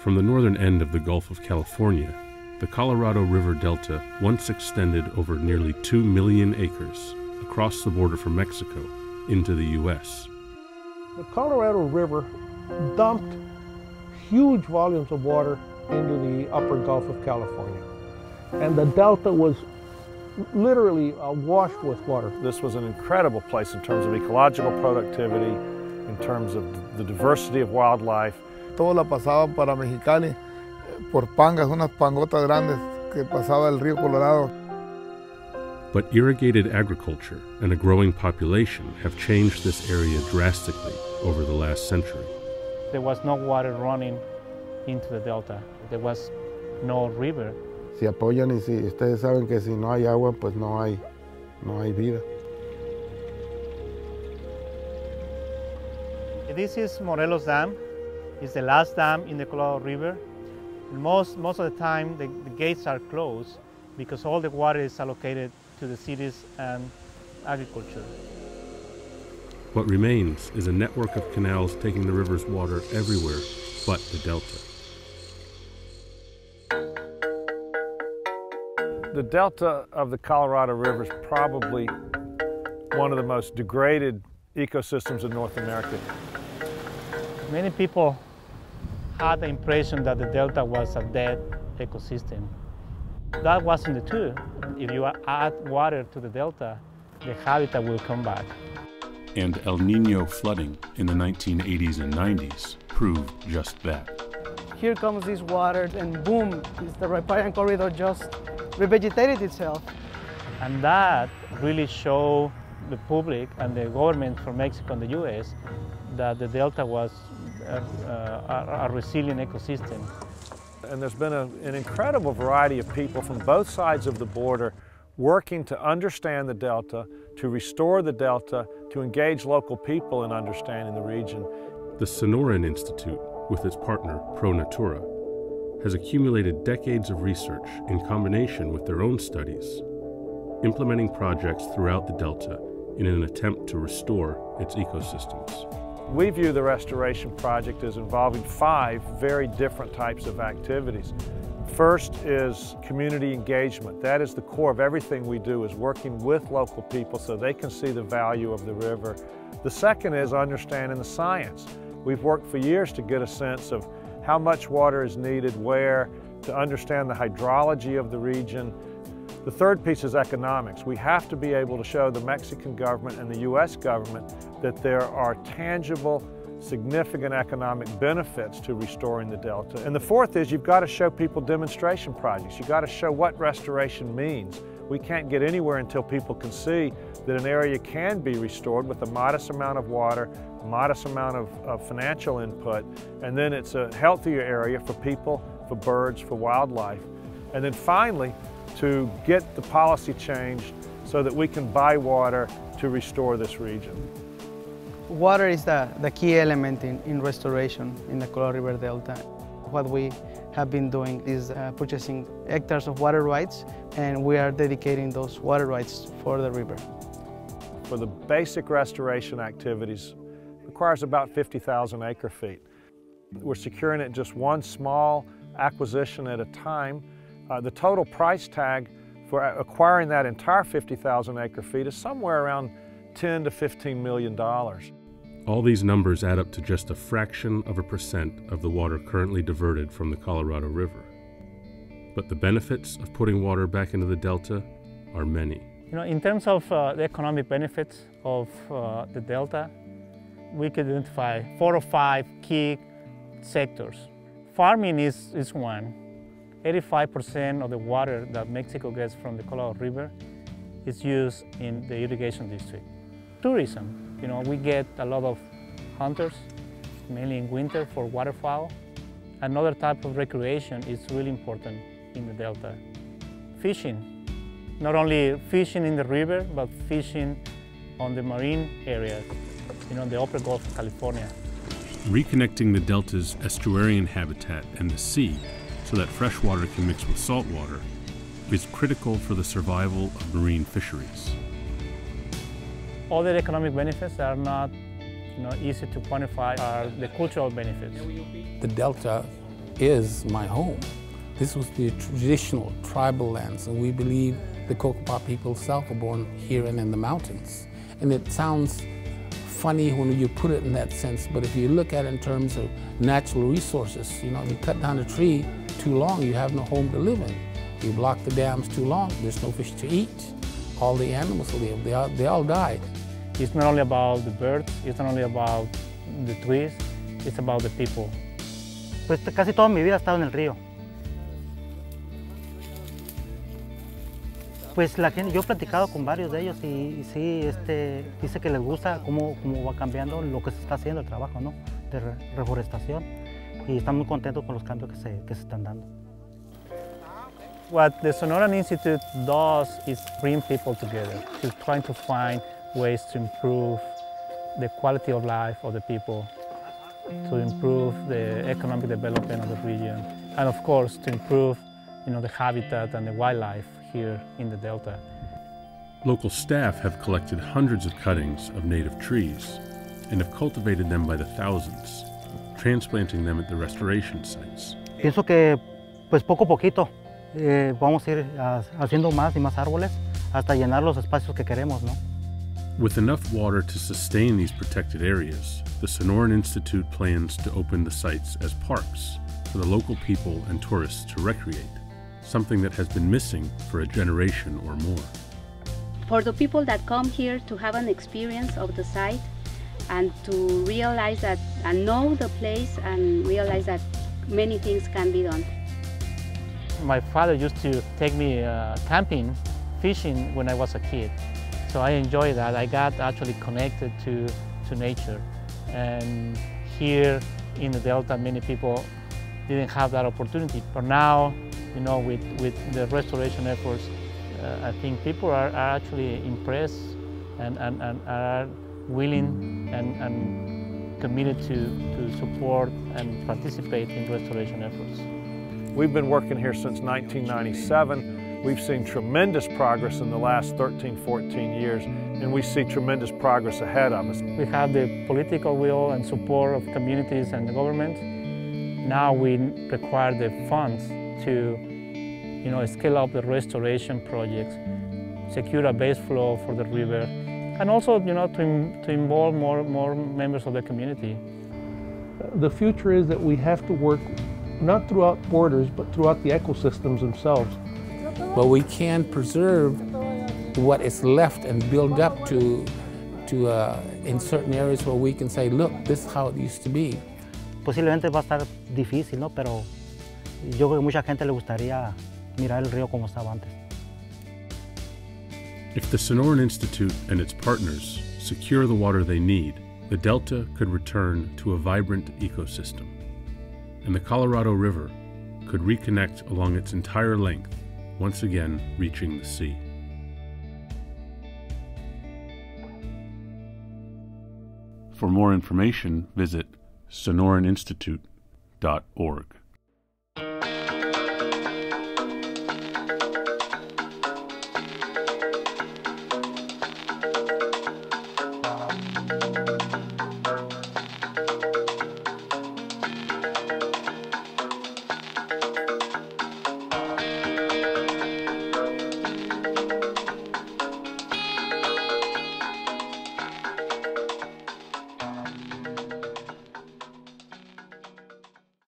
From the northern end of the Gulf of California, the Colorado River Delta once extended over nearly 2 million acres across the border from Mexico into the U.S. The Colorado River dumped huge volumes of water into the upper Gulf of California. And the delta was literally awash with water. This was an incredible place in terms of ecological productivity, in terms of the diversity of wildlife. Todo la pasaba para Mexicali por pangas, unas pangotas grandes que pasaba el río Colorado. But irrigated agriculture and a growing population have changed this area drastically over the last century. There was no water running into the delta. There was no river. Si apoyan y si ustedes saben que si no hay agua, pues no hay, no hay vida. This is Morelos Dam. It's the last dam in the Colorado River. Most, most of the time, the, the gates are closed because all the water is allocated to the cities and agriculture. What remains is a network of canals taking the river's water everywhere but the delta. The delta of the Colorado River is probably one of the most degraded ecosystems in North America. Many people had the impression that the delta was a dead ecosystem. That wasn't the truth. If you add water to the delta, the habitat will come back. And El Nino flooding in the 1980s and 90s proved just that. Here comes this water and boom, the riparian corridor just revegetated itself. And that really showed the public and the government from Mexico and the US that the delta was a, a, a resilient ecosystem. And there's been a, an incredible variety of people from both sides of the border working to understand the delta, to restore the delta, to engage local people in understanding the region. The Sonoran Institute, with its partner ProNatura, has accumulated decades of research in combination with their own studies, implementing projects throughout the delta in an attempt to restore its ecosystems. We view the restoration project as involving five very different types of activities. First is community engagement. That is the core of everything we do is working with local people so they can see the value of the river. The second is understanding the science. We've worked for years to get a sense of how much water is needed, where, to understand the hydrology of the region. The third piece is economics. We have to be able to show the Mexican government and the U.S. government that there are tangible significant economic benefits to restoring the delta. And the fourth is you've got to show people demonstration projects. You've got to show what restoration means. We can't get anywhere until people can see that an area can be restored with a modest amount of water, a modest amount of, of financial input, and then it's a healthier area for people, for birds, for wildlife. And then finally, to get the policy changed so that we can buy water to restore this region. Water is the, the key element in, in restoration in the Colorado River Delta. What we have been doing is uh, purchasing hectares of water rights and we are dedicating those water rights for the river. For the basic restoration activities, requires about 50,000 acre feet. We're securing it just one small acquisition at a time. Uh, the total price tag for acquiring that entire 50,000 acre feet is somewhere around 10 to 15 million dollars. All these numbers add up to just a fraction of a percent of the water currently diverted from the Colorado River. But the benefits of putting water back into the delta are many. You know, in terms of uh, the economic benefits of uh, the delta, we could identify four or five key sectors. Farming is, is one. 85% of the water that Mexico gets from the Colorado River is used in the irrigation district. Tourism, you know, we get a lot of hunters, mainly in winter for waterfowl. Another type of recreation is really important in the Delta. Fishing, not only fishing in the river, but fishing on the marine areas, you know, the upper Gulf of California. Reconnecting the Delta's estuarine habitat and the sea so that fresh water can mix with salt water is critical for the survival of marine fisheries. Other economic benefits that are not you know, easy to quantify are the cultural benefits. The delta is my home. This was the traditional tribal lands, and we believe the Cocopah people south were born here and in the mountains. And it sounds funny when you put it in that sense, but if you look at it in terms of natural resources, you know, if you cut down a tree too long, you have no home to live in. You block the dams too long, there's no fish to eat. All the animals live, they all, they all die. It's not only about the birds, it's not only about the trees, it's about the people. Pues casi toda mi vida he estado en el río. Pues la gente, yo he platicado con varios de ellos y, y sí, este, dice que les gusta cómo, cómo, va cambiando lo que se está haciendo el trabajo ¿no? de re, reforestación y están muy contentos con los cambios que se, que se están dando. What the Sonoran Institute does is bring people together. to trying to find ways to improve the quality of life of the people, to improve the economic development of the region, and of course to improve you know, the habitat and the wildlife here in the Delta. Local staff have collected hundreds of cuttings of native trees and have cultivated them by the thousands, transplanting them at the restoration sites. Pienso que pues poco poquito eh, vamos a ir haciendo más y más árboles hasta llenar los espacios que queremos, ¿no? With enough water to sustain these protected areas, the Sonoran Institute plans to open the sites as parks for the local people and tourists to recreate, something that has been missing for a generation or more. For the people that come here to have an experience of the site and to realize that and know the place and realize that many things can be done. My father used to take me uh, camping, fishing when I was a kid. So I enjoy that. I got actually connected to, to nature. And here in the Delta, many people didn't have that opportunity. But now, you know, with, with the restoration efforts, uh, I think people are, are actually impressed and, and, and are willing and, and committed to, to support and participate in restoration efforts. We've been working here since 1997. We've seen tremendous progress in the last 13, 14 years, and we see tremendous progress ahead of us. We have the political will and support of communities and the government. Now we require the funds to you know, scale up the restoration projects, secure a base flow for the river, and also you know, to, to involve more, more members of the community. The future is that we have to work not throughout borders, but throughout the ecosystems themselves. But we can preserve what is left and build up to, to uh, in certain areas where we can say, look, this is how it used to be. Posiblemente va a estar difícil, ¿no? Pero yo creo que mucha gente le gustaría mirar el río como estaba antes. If the Sonoran Institute and its partners secure the water they need, the Delta could return to a vibrant ecosystem, and the Colorado River could reconnect along its entire length, once again reaching the sea. For more information, visit sonoraninstitute.org.